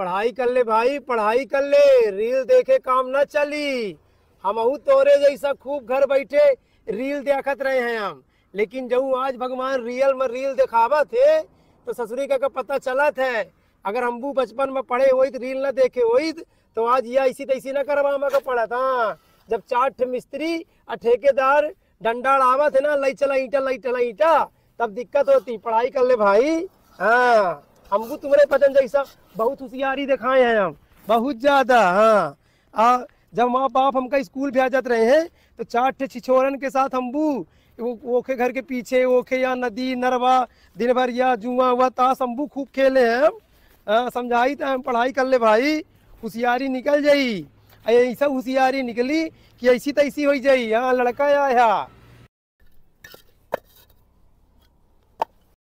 पढ़ाई कर ले भाई पढ़ाई कर ले। रील देखे काम न चली। हमहू तोरे जैसा खूब घर बैठे रील देखत रहे हैं हम। लेकिन जब आज भगवान रियल में रील दिखावा थे तो ससुरी का, का पता चलत है अगर हम हमबू बचपन में पढ़े होई रील न देखे होई तो आज यह ऐसी तैसी न करवा में का पड़ा था जब चार मिस्त्री और ठेकेदार डंडा आवत है ना लई चला ईटा लई चला ईटा तब दिक्कत होती पढ़ाई कर ले भाई हाँ। हमको तुम्हारे पतन जैसा बहुत होशियारी दिखाए हैं हम। बहुत ज़्यादा हाँ। आ, जब माँ बाप हमका स्कूल भेजत रहे हैं तो चार ठे छिछोरन के साथ हमबू वो ओखे घर के पीछे ओखे या नदी नरवा दिन भर या जुआ हुआ ताश हमबू खूब खेले हैं हम। समझाई तो हम पढ़ाई कर ले भाई। होशियारी निकल जाई। ऐसा होशियारी निकली कि ऐसी तैसी हो जाई हाँ लड़का आया।